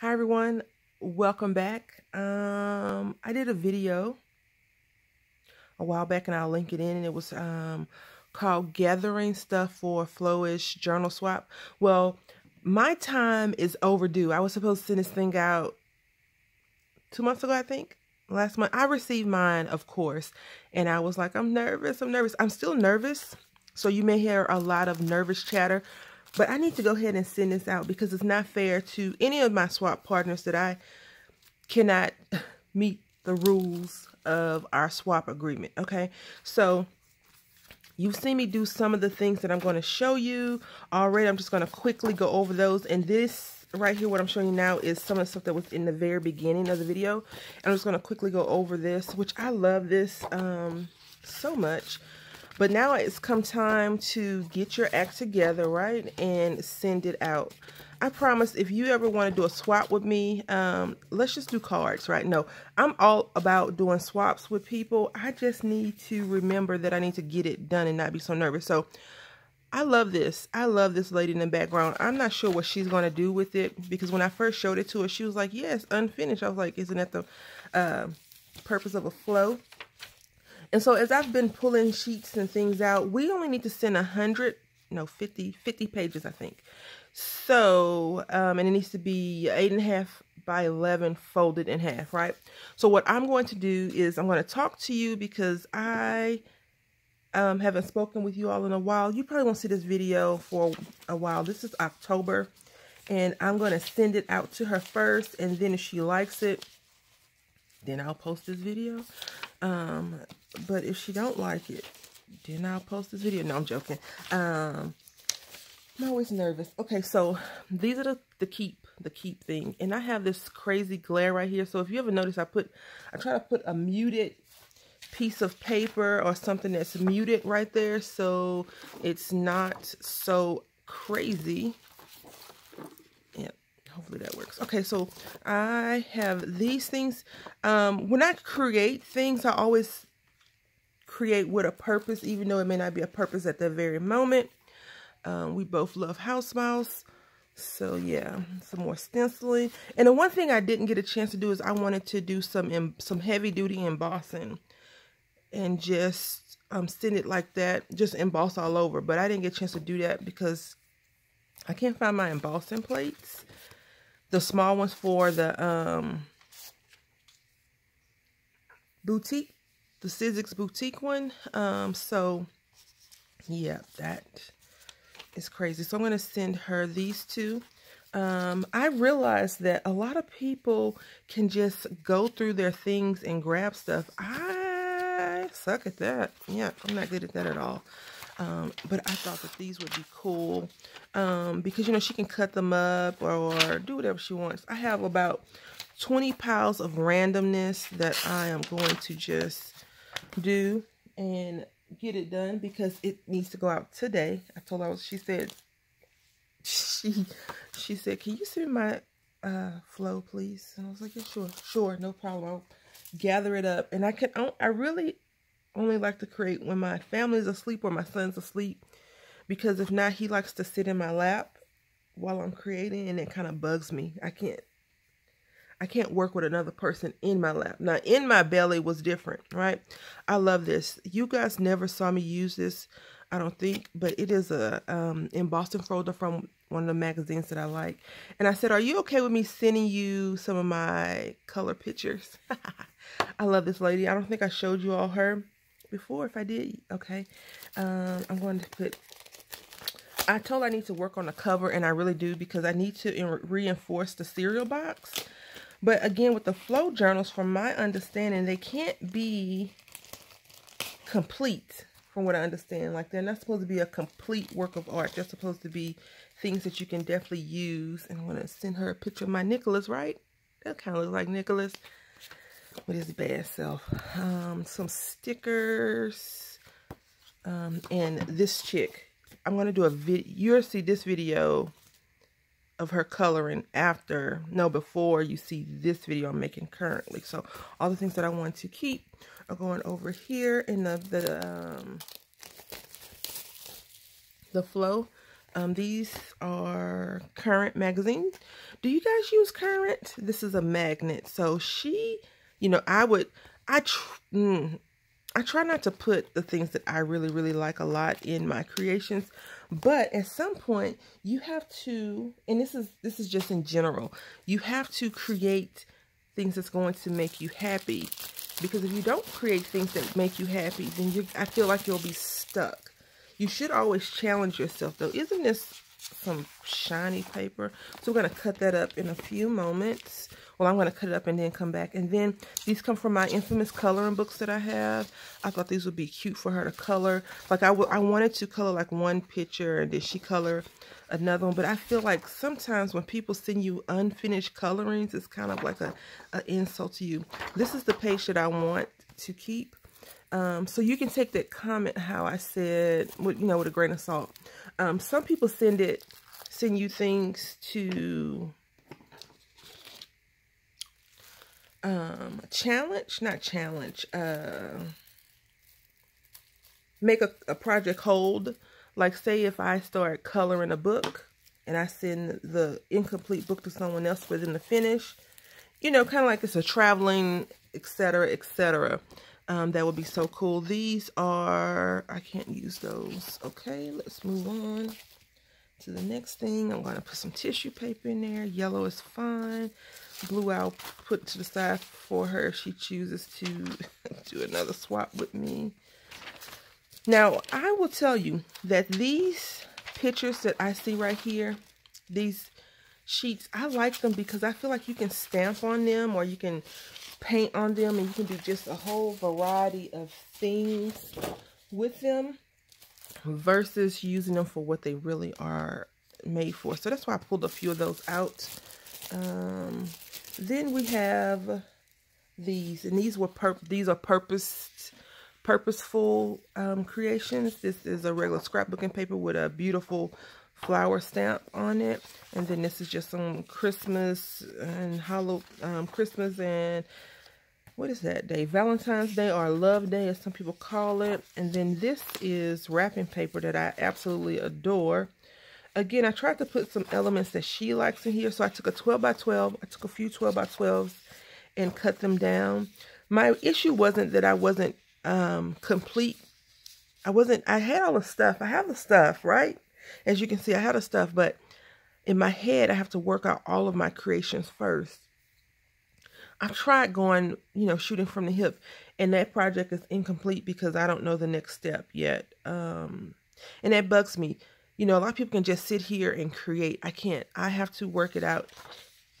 Hi everyone, welcome back. Um, I did a video a while back and I'll link it in and it was um, called Gathering Stuff for Flowish Journal Swap. Well, my time is overdue. I was supposed to send this thing out two months ago, I think. Last month. I received mine, of course, and I was like, I'm nervous, I'm nervous. I'm still nervous, so you may hear a lot of nervous chatter but I need to go ahead and send this out because it's not fair to any of my swap partners that I cannot meet the rules of our swap agreement. Okay, so you've seen me do some of the things that I'm going to show you already. I'm just going to quickly go over those. And this right here, what I'm showing you now is some of the stuff that was in the very beginning of the video. And I'm just going to quickly go over this, which I love this um, so much. But now it's come time to get your act together, right? And send it out. I promise if you ever want to do a swap with me, um, let's just do cards, right? No, I'm all about doing swaps with people. I just need to remember that I need to get it done and not be so nervous. So I love this. I love this lady in the background. I'm not sure what she's going to do with it because when I first showed it to her, she was like, yes, unfinished. I was like, isn't that the uh, purpose of a flow? And so as I've been pulling sheets and things out, we only need to send 100, no, 50, 50 pages, I think. So, um, and it needs to be eight and a half by 11 folded in half, right? So what I'm going to do is I'm going to talk to you because I um, haven't spoken with you all in a while. You probably won't see this video for a while. This is October. And I'm going to send it out to her first. And then if she likes it, then I'll post this video. Um, but if she don't like it, then I'll post this video. No, I'm joking. Um, I'm always nervous. Okay, so these are the, the keep, the keep thing. And I have this crazy glare right here. So if you ever notice, I put, I try to put a muted piece of paper or something that's muted right there. So it's not so crazy. Yeah, hopefully that works. Okay, so I have these things. Um, when I create things, I always create with a purpose, even though it may not be a purpose at that very moment. Um, we both love house mouse. So yeah, some more stenciling. And the one thing I didn't get a chance to do is I wanted to do some some heavy duty embossing and just um, send it like that, just emboss all over. But I didn't get a chance to do that because I can't find my embossing plates. The small ones for the um, boutique the Sizzix Boutique one. Um, so, yeah, that is crazy. So I'm going to send her these two. Um, I realized that a lot of people can just go through their things and grab stuff. I suck at that. Yeah, I'm not good at that at all. Um, but I thought that these would be cool um, because, you know, she can cut them up or, or do whatever she wants. I have about 20 piles of randomness that I am going to just do and get it done because it needs to go out today. I told her, she said, she, she said, can you send my uh, flow, please? And I was like, yeah, sure, sure, no problem. I'll gather it up. And I can, I really only like to create when my family's asleep or my son's asleep because if not, he likes to sit in my lap while I'm creating and it kind of bugs me. I can't I can't work with another person in my lap. Now, in my belly was different, right? I love this. You guys never saw me use this, I don't think, but it is a um, embossing folder from one of the magazines that I like. And I said, are you okay with me sending you some of my color pictures? I love this lady. I don't think I showed you all her before. If I did, okay. Um, I'm going to put I told I need to work on the cover, and I really do because I need to reinforce the cereal box. But again, with the flow journals, from my understanding, they can't be complete from what I understand. Like they're not supposed to be a complete work of art. They're supposed to be things that you can definitely use. And I'm going to send her a picture of my Nicholas, right? That kind of looks like Nicholas with his bad self. Um, some stickers. Um, and this chick. I'm going to do a video. You'll see this video of her coloring after, no, before you see this video I'm making currently. So all the things that I want to keep are going over here in the, the, um, the flow. Um, these are Current magazines. Do you guys use Current? This is a magnet. So she, you know, I would, I, mm, I try not to put the things that I really, really like a lot in my creations. But at some point, you have to, and this is this is just in general, you have to create things that's going to make you happy. Because if you don't create things that make you happy, then you I feel like you'll be stuck. You should always challenge yourself, though. Isn't this some shiny paper? So we're going to cut that up in a few moments. Well, I'm going to cut it up and then come back. And then these come from my infamous coloring books that I have. I thought these would be cute for her to color. Like, I, I wanted to color like one picture and then she color another one. But I feel like sometimes when people send you unfinished colorings, it's kind of like a, a insult to you. This is the page that I want to keep. Um, so you can take that comment how I said, with, you know, with a grain of salt. Um, some people send it, send you things to um, challenge, not challenge, uh, make a, a project hold. Like say if I start coloring a book and I send the incomplete book to someone else within the finish, you know, kind of like it's a traveling, etc., etc. Um, that would be so cool. These are, I can't use those. Okay, let's move on to the next thing. I'm going to put some tissue paper in there. Yellow is fine blue I'll put to the side for her if she chooses to do another swap with me. Now, I will tell you that these pictures that I see right here, these sheets, I like them because I feel like you can stamp on them or you can paint on them and you can do just a whole variety of things with them versus using them for what they really are made for. So that's why I pulled a few of those out. Um, then we have these, and these were pur these are purposed, purposeful um, creations. This is a regular scrapbooking paper with a beautiful flower stamp on it. And then this is just some Christmas and Hollow um, Christmas and what is that day? Valentine's Day or Love Day as some people call it. And then this is wrapping paper that I absolutely adore. Again, I tried to put some elements that she likes in here. So I took a 12 by 12. I took a few 12 by 12s and cut them down. My issue wasn't that I wasn't um, complete. I wasn't, I had all the stuff. I have the stuff, right? As you can see, I had the stuff, but in my head, I have to work out all of my creations first. I've tried going, you know, shooting from the hip, and that project is incomplete because I don't know the next step yet. Um, and that bugs me you know, a lot of people can just sit here and create. I can't. I have to work it out.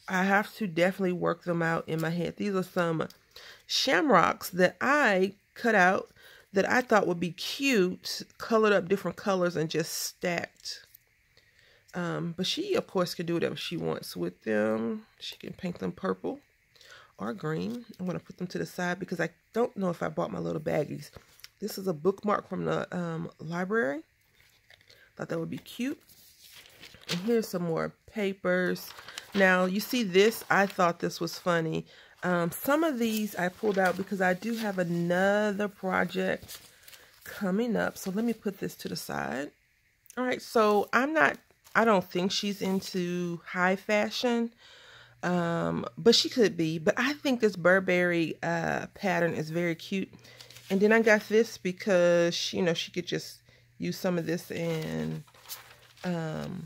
I have to definitely work them out in my head. These are some shamrocks that I cut out that I thought would be cute, colored up different colors and just stacked. Um, but she, of course, can do whatever she wants with them. She can paint them purple or green. I'm going to put them to the side because I don't know if I bought my little baggies. This is a bookmark from the um, library. Thought that would be cute. And here's some more papers. Now, you see this? I thought this was funny. Um, some of these I pulled out because I do have another project coming up. So let me put this to the side. All right, so I'm not, I don't think she's into high fashion, um, but she could be. But I think this Burberry uh, pattern is very cute. And then I got this because, you know, she could just use some of this and um,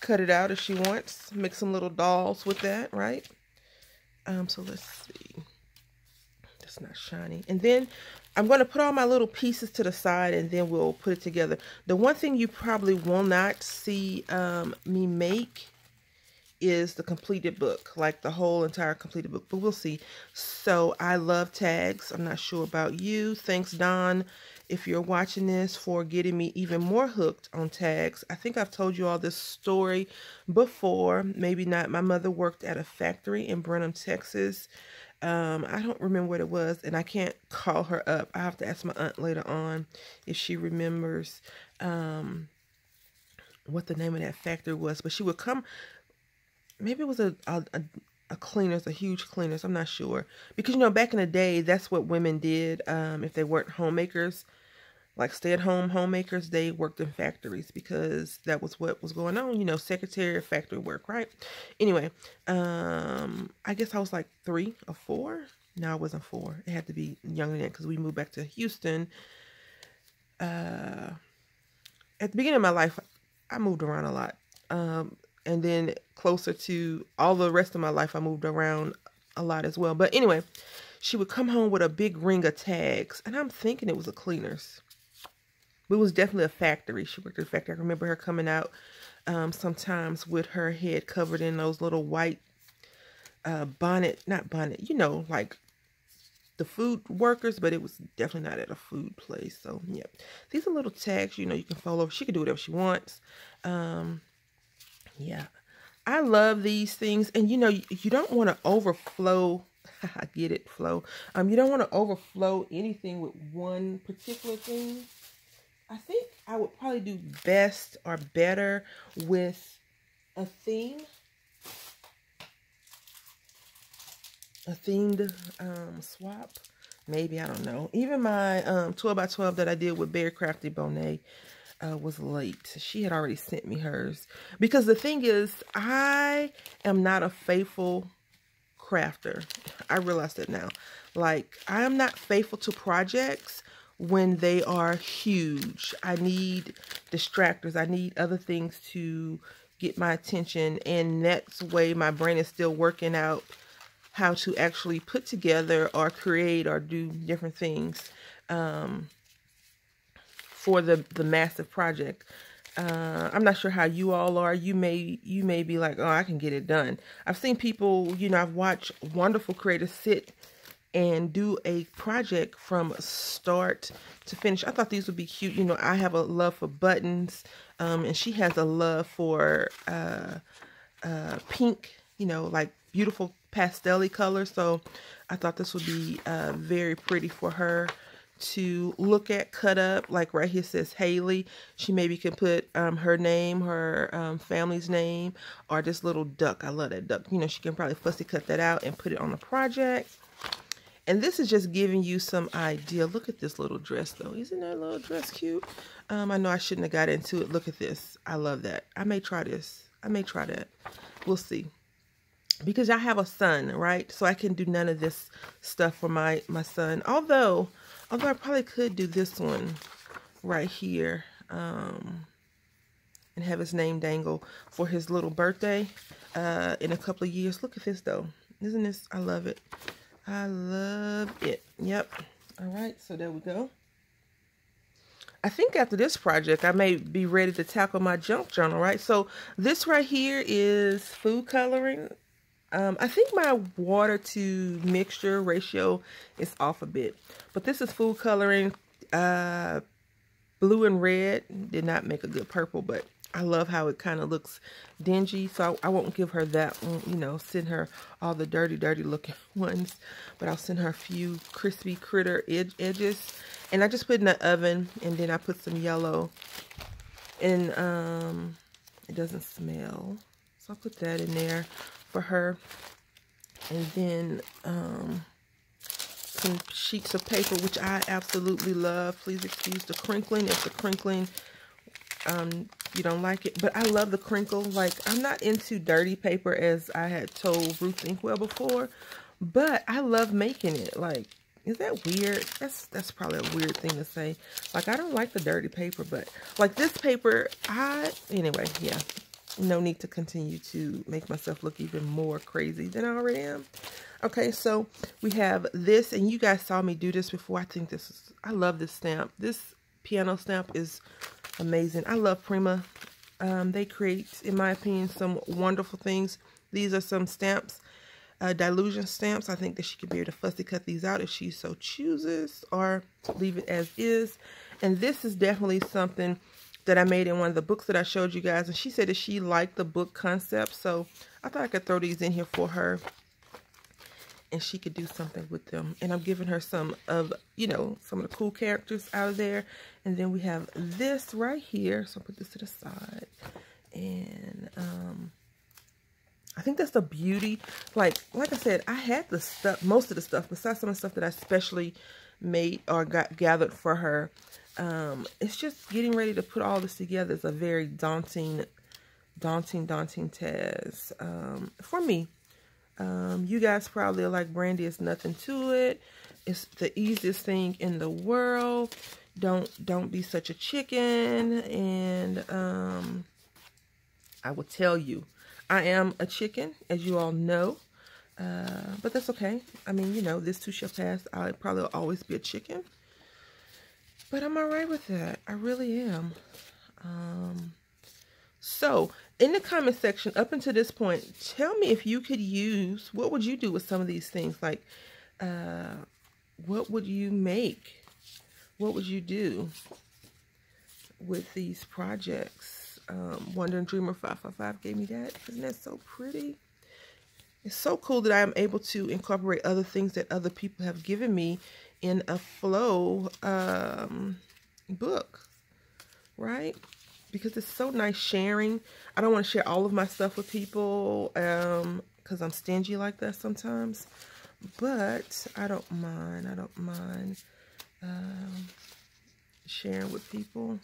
cut it out if she wants. Make some little dolls with that, right? Um, so let's see. That's not shiny. And then I'm going to put all my little pieces to the side and then we'll put it together. The one thing you probably will not see um, me make is the completed book, like the whole entire completed book, but we'll see. So I love tags. I'm not sure about you. Thanks, Don, if you're watching this, for getting me even more hooked on tags. I think I've told you all this story before. Maybe not. My mother worked at a factory in Brenham, Texas. Um, I don't remember what it was, and I can't call her up. I have to ask my aunt later on if she remembers um, what the name of that factory was. But she would come maybe it was a, a, a cleaners, a huge cleaners. I'm not sure. Because, you know, back in the day, that's what women did um, if they weren't homemakers. like stay-at-home homemakers, they worked in factories because that was what was going on. You know, secretary factory work, right? Anyway, um, I guess I was like three or four. No, I wasn't four. It had to be younger than that because we moved back to Houston. Uh, at the beginning of my life, I moved around a lot. Um, and then closer to all the rest of my life, I moved around a lot as well. But anyway, she would come home with a big ring of tags, and I'm thinking it was a cleaner's. It was definitely a factory. She worked at a factory. I remember her coming out um, sometimes with her head covered in those little white uh, bonnet, not bonnet, you know, like the food workers, but it was definitely not at a food place. So, yeah. These are little tags, you know, you can follow. She can do whatever she wants. Um, yeah. I love these things. And, you know, you, you don't want to overflow. I get it, flow. Um, You don't want to overflow anything with one particular thing. I think I would probably do best or better with a theme. A themed um, swap. Maybe, I don't know. Even my um, 12 by 12 that I did with Bear Crafty Bonet uh, was late. She had already sent me hers. Because the thing is, I am not a faithful crafter. I realize that now. Like, I am not faithful to projects when they are huge. I need distractors. I need other things to get my attention. And that's way my brain is still working out how to actually put together or create or do different things um, for the, the massive project. Uh, I'm not sure how you all are. You may you may be like, oh, I can get it done. I've seen people, you know, I've watched wonderful creators sit and do a project from start to finish. I thought these would be cute. You know, I have a love for buttons, um, and she has a love for uh, uh, pink, you know, like beautiful pastel colors. So I thought this would be uh, very pretty for her to look at cut up like right here says Haley she maybe can put um, her name her um, family's name or this little duck I love that duck you know she can probably fussy cut that out and put it on the project and this is just giving you some idea. Look at this little dress, though. Isn't that little dress cute? Um, I know I shouldn't have got into it. Look at this. I love that. I may try this. I may try that. We'll see. Because I have a son, right? So I can do none of this stuff for my, my son. Although, although I probably could do this one right here. Um, and have his name dangle for his little birthday uh, in a couple of years. Look at this, though. Isn't this? I love it. I love it. Yep. All right, so there we go. I think after this project, I may be ready to tackle my junk journal, right? So this right here is food coloring. Um, I think my water to mixture ratio is off a bit. But this is food coloring. Uh, blue and red did not make a good purple, but I love how it kind of looks dingy. So I, I, won't give her that you know, send her all the dirty, dirty looking ones. But I'll send her a few crispy critter ed edges. And I just put in the oven and then I put some yellow. And um, it doesn't smell. So I'll put that in there for her. And then um, some sheets of paper, which I absolutely love. Please excuse the crinkling. If the crinkling um, you don't like it. But I love the crinkle. Like, I'm not into dirty paper as I had told Ruth Inkwell before. But I love making it. Like, is that weird? That's that's probably a weird thing to say. Like, I don't like the dirty paper. But, like, this paper, I... Anyway, yeah. No need to continue to make myself look even more crazy than I already am. Okay, so we have this. And you guys saw me do this before. I think this is... I love this stamp. This piano stamp is amazing. I love Prima. Um, they create, in my opinion, some wonderful things. These are some stamps, uh, Dylusion stamps. I think that she could be able to fussy cut these out if she so chooses or leave it as is. And this is definitely something that I made in one of the books that I showed you guys. And she said that she liked the book concept. So I thought I could throw these in here for her and she could do something with them. And I'm giving her some of, you know, some of the cool characters out of there. And then we have this right here. So I'll put this to the side. And um, I think that's the beauty. Like, like I said, I had the stuff, most of the stuff, besides some of the stuff that I specially made or got gathered for her. Um, it's just getting ready to put all this together is a very daunting, daunting, daunting task um, for me. Um, you guys probably are like, Brandy, it's nothing to it. It's the easiest thing in the world. Don't don't be such a chicken. And um, I will tell you, I am a chicken, as you all know. Uh, but that's okay. I mean, you know, this too shall pass. I'll probably always be a chicken. But I'm all right with that. I really am. Um, so, in the comment section, up until this point, tell me if you could use, what would you do with some of these things? Like, uh, what would you make? What would you do with these projects? Um, Wondering Dreamer 555 gave me that. Isn't that so pretty? It's so cool that I am able to incorporate other things that other people have given me in a flow um, book, right? Because it's so nice sharing. I don't want to share all of my stuff with people um, because I'm stingy like that sometimes. But I don't mind. I don't mind um, sharing with people.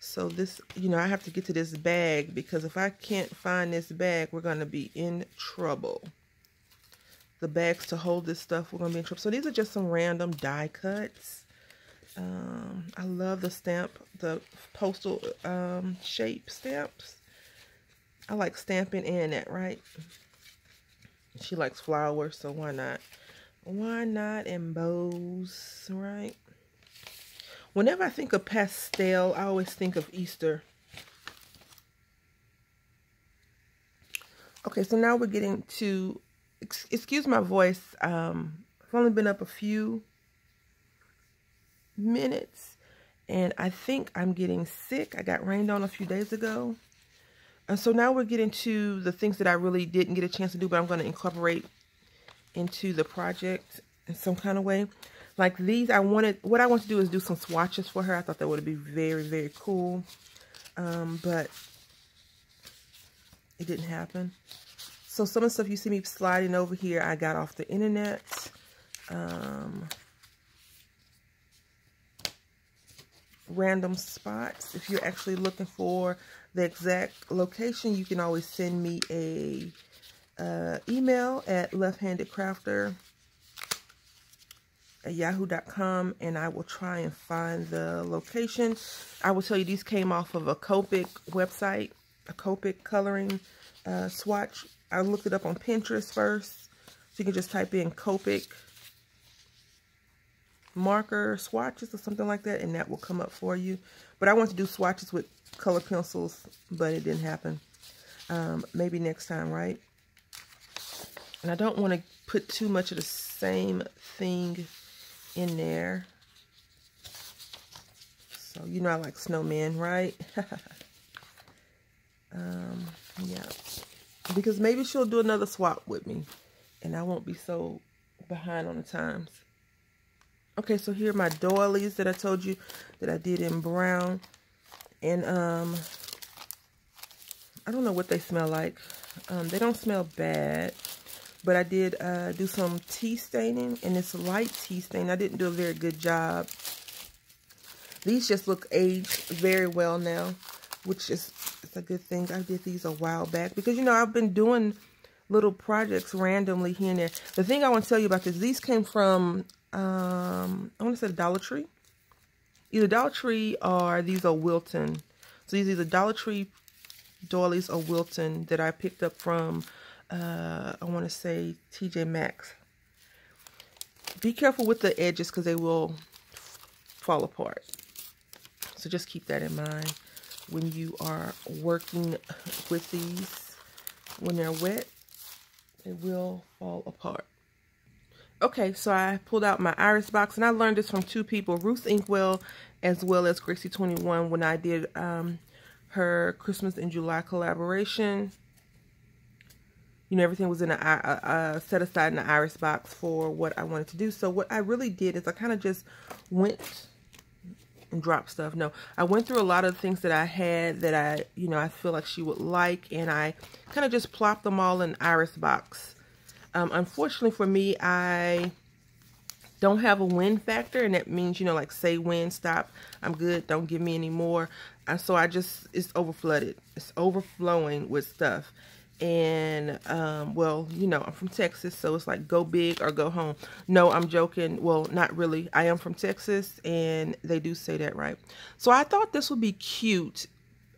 So this, you know, I have to get to this bag because if I can't find this bag, we're going to be in trouble the bags to hold this stuff. We're going to be in trouble. So these are just some random die cuts. Um, I love the stamp, the postal um, shape stamps. I like stamping and that, right? She likes flowers, so why not? Why not in bows, right? Whenever I think of pastel, I always think of Easter. Okay, so now we're getting to excuse my voice. Um, I've only been up a few minutes and I think I'm getting sick. I got rained on a few days ago. And so now we're getting to the things that I really didn't get a chance to do, but I'm going to incorporate into the project in some kind of way. Like these, I wanted, what I want to do is do some swatches for her. I thought that would be very, very cool. Um, but it didn't happen. So some of the stuff you see me sliding over here, I got off the internet. Um, random spots. If you're actually looking for the exact location, you can always send me a uh, email at lefthandedcrafter at yahoo.com and I will try and find the location. I will tell you these came off of a Copic website, a Copic coloring uh, swatch I looked it up on Pinterest first. So you can just type in Copic marker swatches or something like that and that will come up for you. But I want to do swatches with color pencils, but it didn't happen. Um, maybe next time, right? And I don't want to put too much of the same thing in there. So, you know I like snowmen, right? um, yeah because maybe she'll do another swap with me and I won't be so behind on the times. Okay, so here are my doilies that I told you that I did in brown. And um, I don't know what they smell like. Um, they don't smell bad. But I did uh, do some tea staining and it's light tea stain. I didn't do a very good job. These just look aged very well now, which is it's a good thing. I did these a while back because, you know, I've been doing little projects randomly here and there. The thing I want to tell you about this, these came from, um, I want to say Dollar Tree. Either Dollar Tree or these are Wilton. So these are the Dollar Tree doilies or Wilton that I picked up from, uh, I want to say TJ Maxx. Be careful with the edges because they will fall apart. So just keep that in mind when you are working with these. When they're wet, they will fall apart. Okay, so I pulled out my iris box, and I learned this from two people, Ruth Inkwell as well as Gracie21 when I did um, her Christmas in July collaboration. You know, everything was in a, a, a set aside in the iris box for what I wanted to do. So what I really did is I kind of just went drop stuff. No, I went through a lot of things that I had that I, you know, I feel like she would like, and I kind of just plopped them all in Iris box. Um, unfortunately for me, I don't have a win factor and that means you know like say when stop i'm good don't give me any more and so i just it's over flooded it's overflowing with stuff and um well you know i'm from texas so it's like go big or go home no i'm joking well not really i am from texas and they do say that right so i thought this would be cute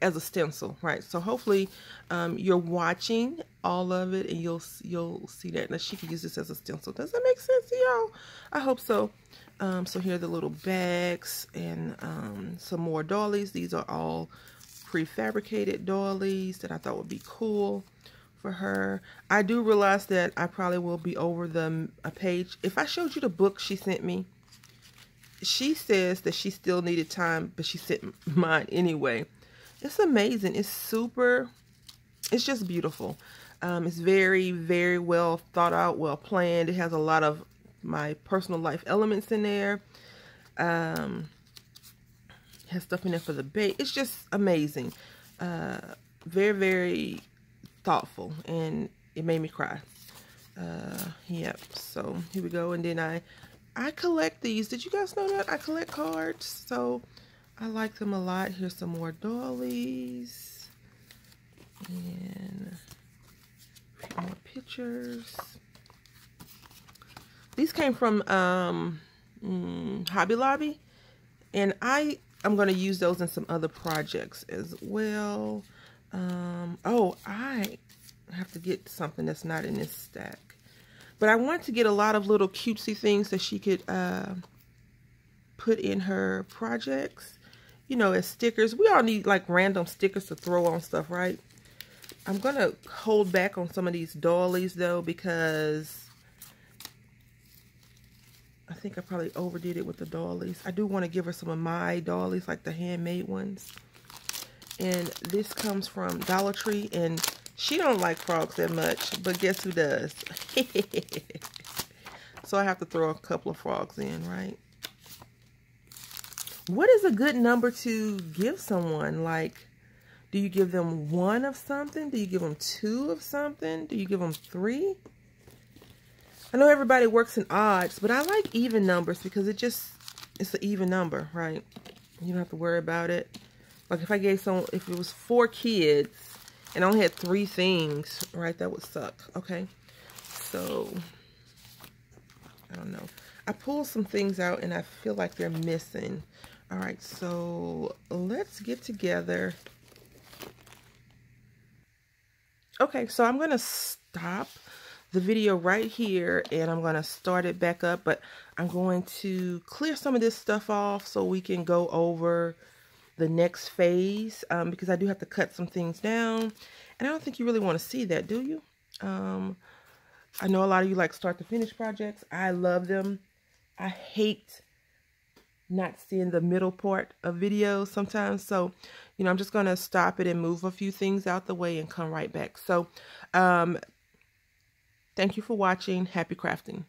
as a stencil, right? So hopefully um, you're watching all of it and you'll you'll see that. Now she could use this as a stencil. Does that make sense to y'all? I hope so. Um, so here are the little bags and um, some more dollies. These are all prefabricated dollies that I thought would be cool for her. I do realize that I probably will be over the a page. If I showed you the book she sent me, she says that she still needed time, but she sent mine anyway. It's amazing. It's super, it's just beautiful. Um, it's very, very well thought out, well planned. It has a lot of my personal life elements in there. Um, has stuff in there for the bait. It's just amazing. Uh, very, very thoughtful. And it made me cry. Uh, yep. So here we go. And then I, I collect these. Did you guys know that? I collect cards. So I like them a lot. Here's some more dollies. And more pictures. These came from um, mm, Hobby Lobby. And I am going to use those in some other projects as well. Um, oh, I have to get something that's not in this stack. But I want to get a lot of little cutesy things that she could uh, put in her projects you know, as stickers. We all need like random stickers to throw on stuff, right? I'm going to hold back on some of these dollies though because I think I probably overdid it with the dollies. I do want to give her some of my dollies, like the handmade ones. And this comes from Dollar Tree and she don't like frogs that much, but guess who does? so I have to throw a couple of frogs in, right? What is a good number to give someone? Like, do you give them one of something? Do you give them two of something? Do you give them three? I know everybody works in odds, but I like even numbers because it just, it's an even number, right? You don't have to worry about it. Like if I gave someone, if it was four kids and I only had three things, right, that would suck, okay? So, I don't know. I pulled some things out and I feel like they're missing. All right, so let's get together. Okay, so I'm going to stop the video right here and I'm going to start it back up, but I'm going to clear some of this stuff off so we can go over the next phase um, because I do have to cut some things down and I don't think you really want to see that, do you? Um, I know a lot of you like start to finish projects. I love them. I hate not seeing the middle part of videos sometimes. So, you know, I'm just going to stop it and move a few things out the way and come right back. So, um, thank you for watching. Happy crafting.